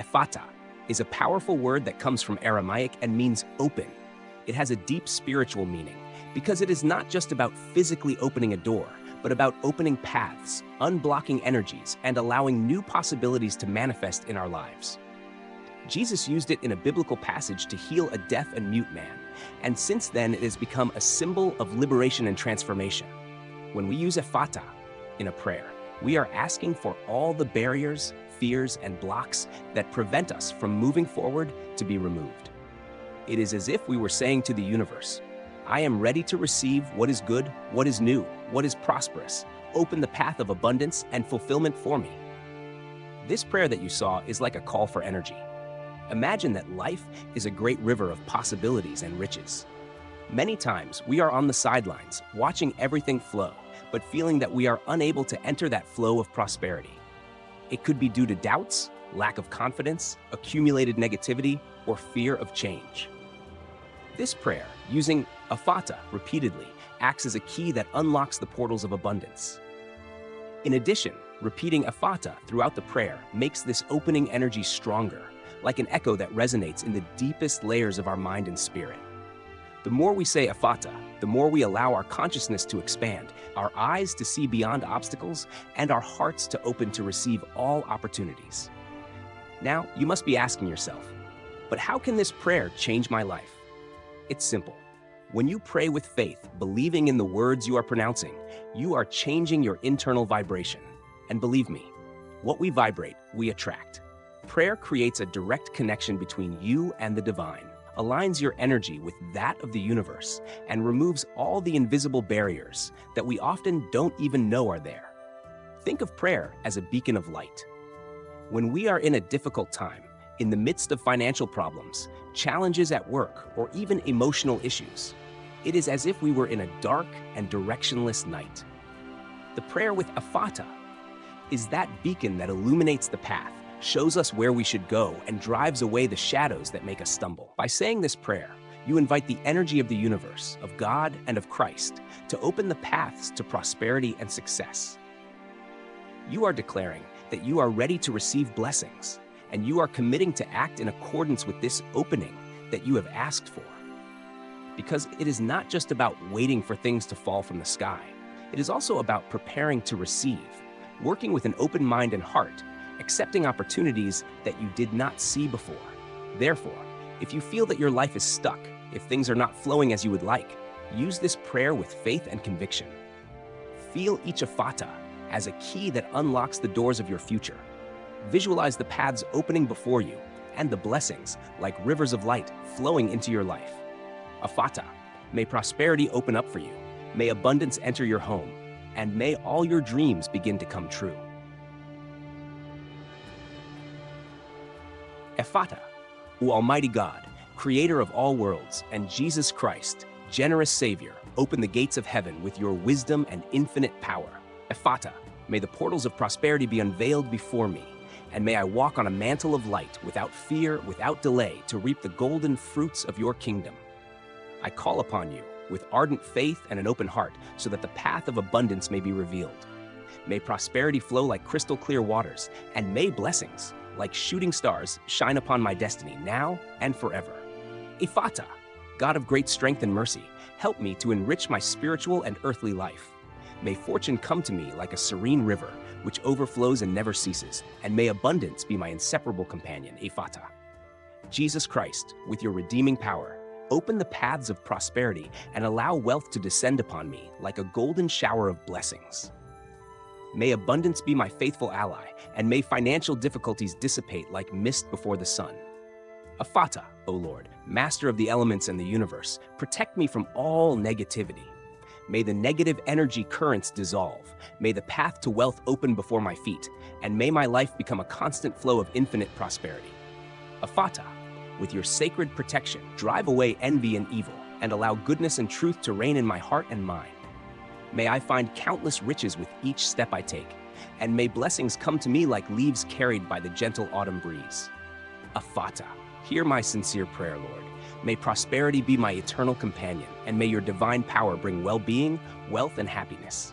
Ephata is a powerful word that comes from Aramaic and means open. It has a deep spiritual meaning because it is not just about physically opening a door, but about opening paths, unblocking energies, and allowing new possibilities to manifest in our lives. Jesus used it in a biblical passage to heal a deaf and mute man, and since then it has become a symbol of liberation and transformation. When we use Ephata in a prayer, we are asking for all the barriers, fears, and blocks that prevent us from moving forward to be removed. It is as if we were saying to the universe, I am ready to receive what is good, what is new, what is prosperous. Open the path of abundance and fulfillment for me. This prayer that you saw is like a call for energy. Imagine that life is a great river of possibilities and riches. Many times we are on the sidelines, watching everything flow, but feeling that we are unable to enter that flow of prosperity. It could be due to doubts, lack of confidence, accumulated negativity, or fear of change. This prayer, using Ephata repeatedly, acts as a key that unlocks the portals of abundance. In addition, repeating Ephata throughout the prayer makes this opening energy stronger, like an echo that resonates in the deepest layers of our mind and spirit. The more we say Ephata, the more we allow our consciousness to expand, our eyes to see beyond obstacles, and our hearts to open to receive all opportunities. Now, you must be asking yourself, but how can this prayer change my life? It's simple. When you pray with faith, believing in the words you are pronouncing, you are changing your internal vibration. And believe me, what we vibrate, we attract. Prayer creates a direct connection between you and the divine, aligns your energy with that of the universe, and removes all the invisible barriers that we often don't even know are there. Think of prayer as a beacon of light. When we are in a difficult time, in the midst of financial problems, challenges at work, or even emotional issues, it is as if we were in a dark and directionless night. The prayer with Ephata is that beacon that illuminates the path, shows us where we should go, and drives away the shadows that make us stumble. By saying this prayer, you invite the energy of the universe, of God, and of Christ to open the paths to prosperity and success. You are declaring that you are ready to receive blessings, and you are committing to act in accordance with this opening that you have asked for because it is not just about waiting for things to fall from the sky. It is also about preparing to receive, working with an open mind and heart, accepting opportunities that you did not see before. Therefore, if you feel that your life is stuck, if things are not flowing as you would like, use this prayer with faith and conviction. Feel each Ephata as a key that unlocks the doors of your future. Visualize the paths opening before you and the blessings, like rivers of light, flowing into your life. Ephata, may prosperity open up for you, may abundance enter your home, and may all your dreams begin to come true. Ephata, O Almighty God, creator of all worlds, and Jesus Christ, generous Savior, open the gates of heaven with your wisdom and infinite power. Ephata, may the portals of prosperity be unveiled before me, and may I walk on a mantle of light without fear, without delay, to reap the golden fruits of your kingdom. I call upon you with ardent faith and an open heart so that the path of abundance may be revealed. May prosperity flow like crystal clear waters, and may blessings, like shooting stars, shine upon my destiny now and forever. Ephata, God of great strength and mercy, help me to enrich my spiritual and earthly life. May fortune come to me like a serene river, which overflows and never ceases, and may abundance be my inseparable companion, Ephata. Jesus Christ, with your redeeming power, open the paths of prosperity and allow wealth to descend upon me like a golden shower of blessings. May abundance be my faithful ally, and may financial difficulties dissipate like mist before the sun. Ephata, O Lord, master of the elements and the universe, protect me from all negativity. May the negative energy currents dissolve. May the path to wealth open before my feet, and may my life become a constant flow of infinite prosperity. Ephata, with your sacred protection, drive away envy and evil, and allow goodness and truth to reign in my heart and mind. May I find countless riches with each step I take, and may blessings come to me like leaves carried by the gentle autumn breeze. Ephata, hear my sincere prayer, Lord. May prosperity be my eternal companion, and may your divine power bring well being, wealth, and happiness.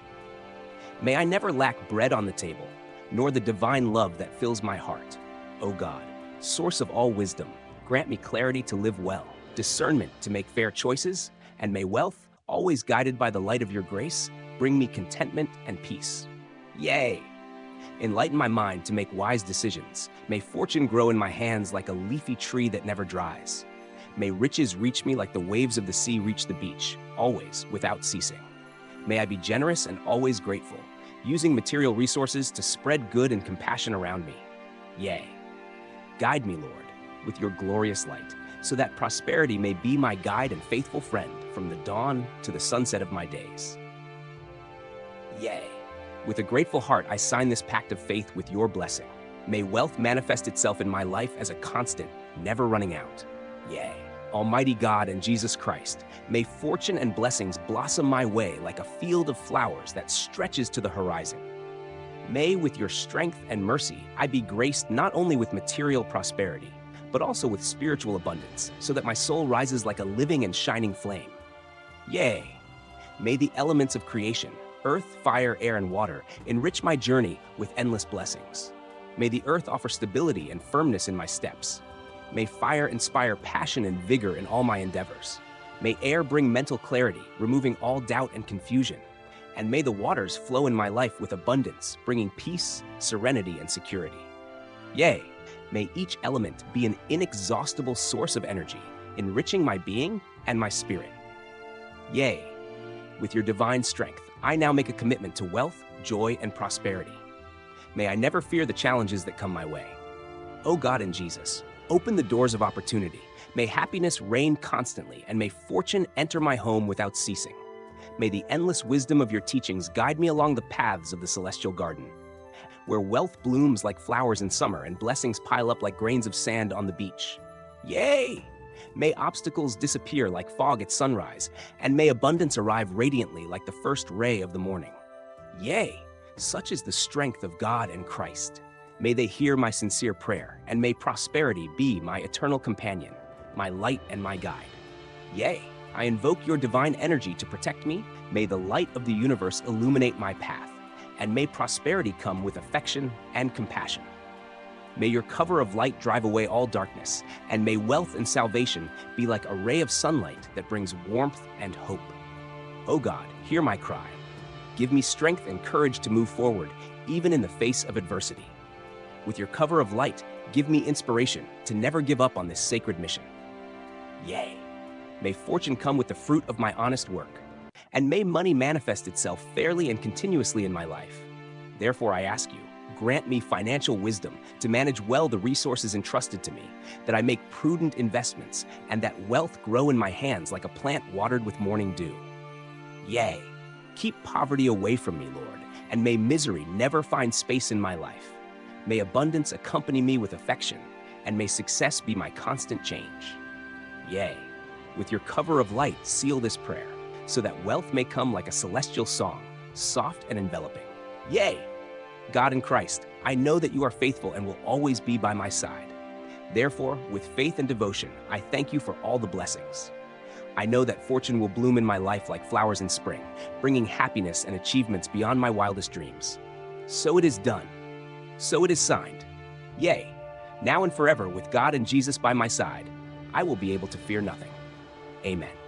May I never lack bread on the table, nor the divine love that fills my heart. O God, source of all wisdom, grant me clarity to live well, discernment to make fair choices, and may wealth, always guided by the light of your grace, bring me contentment and peace. Yay! Enlighten my mind to make wise decisions. May fortune grow in my hands like a leafy tree that never dries. May riches reach me like the waves of the sea reach the beach, always without ceasing. May I be generous and always grateful, using material resources to spread good and compassion around me. Yea. Guide me, Lord, with your glorious light, so that prosperity may be my guide and faithful friend from the dawn to the sunset of my days. Yea. With a grateful heart, I sign this pact of faith with your blessing. May wealth manifest itself in my life as a constant, never running out. Yea. Almighty God and Jesus Christ, may fortune and blessings blossom my way like a field of flowers that stretches to the horizon. May, with your strength and mercy, I be graced not only with material prosperity, but also with spiritual abundance, so that my soul rises like a living and shining flame. Yea, may the elements of creation, earth, fire, air, and water, enrich my journey with endless blessings. May the earth offer stability and firmness in my steps. May fire inspire passion and vigor in all my endeavors. May air bring mental clarity, removing all doubt and confusion. And may the waters flow in my life with abundance, bringing peace, serenity, and security. Yea, may each element be an inexhaustible source of energy, enriching my being and my spirit. Yea, with your divine strength, I now make a commitment to wealth, joy, and prosperity. May I never fear the challenges that come my way. O God and Jesus, Open the doors of opportunity. May happiness reign constantly, and may fortune enter my home without ceasing. May the endless wisdom of your teachings guide me along the paths of the celestial garden, where wealth blooms like flowers in summer and blessings pile up like grains of sand on the beach. Yay! May obstacles disappear like fog at sunrise, and may abundance arrive radiantly like the first ray of the morning. Yea, such is the strength of God and Christ. May they hear my sincere prayer, and may prosperity be my eternal companion, my light and my guide. Yea, I invoke your divine energy to protect me. May the light of the universe illuminate my path, and may prosperity come with affection and compassion. May your cover of light drive away all darkness, and may wealth and salvation be like a ray of sunlight that brings warmth and hope. O oh God, hear my cry. Give me strength and courage to move forward, even in the face of adversity. With your cover of light, give me inspiration to never give up on this sacred mission. Yea. May fortune come with the fruit of my honest work, and may money manifest itself fairly and continuously in my life. Therefore, I ask you, grant me financial wisdom to manage well the resources entrusted to me, that I make prudent investments, and that wealth grow in my hands like a plant watered with morning dew. Yea, keep poverty away from me, Lord, and may misery never find space in my life. May abundance accompany me with affection, and may success be my constant change. Yea, with your cover of light, seal this prayer, so that wealth may come like a celestial song, soft and enveloping. Yea! God in Christ, I know that you are faithful and will always be by my side. Therefore, with faith and devotion, I thank you for all the blessings. I know that fortune will bloom in my life like flowers in spring, bringing happiness and achievements beyond my wildest dreams. So it is done so it is signed. Yea, now and forever, with God and Jesus by my side, I will be able to fear nothing. Amen.